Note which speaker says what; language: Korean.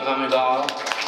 Speaker 1: 감사합니다.